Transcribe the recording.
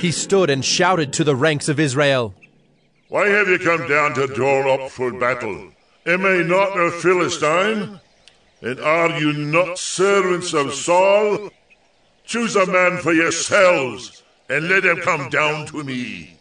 he stood and shouted to the ranks of Israel. Why have you come down to draw up for battle? Am I not a Philistine? And are you not servants of Saul? Choose a man for yourselves, and let him come down to me.